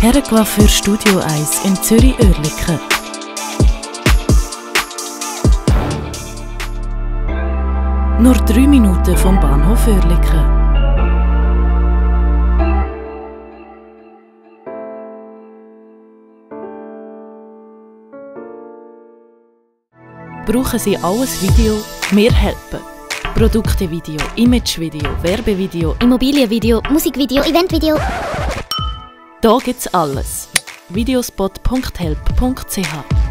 Herrencoiffeur Studio 1 in Zürich-Oerlikon. Nur drei Minuten vom Bahnhof Oerlikon. Brauchen Sie alles Video? Wir helfen. Produktevideo, Imagevideo, Werbevideo, Immobilienvideo, Musikvideo, Eventvideo. Da gibt's alles. videospot.help.ch